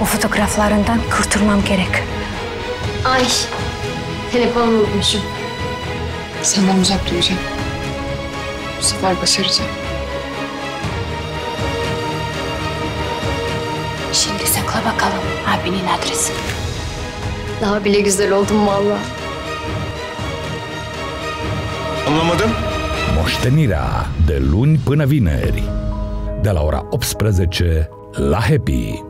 O fotoğraflarından kurtulmam gerek. Ay, telefonumu unutmuşum. Senden uzak duracağım. Bu sefer başaracağım. Şimdi sakla bakalım abinin adresini. Daha bile güzel oldum vallahi. Anlamadım. Moștenirea de luni până vineri de la ora 18 la Happy.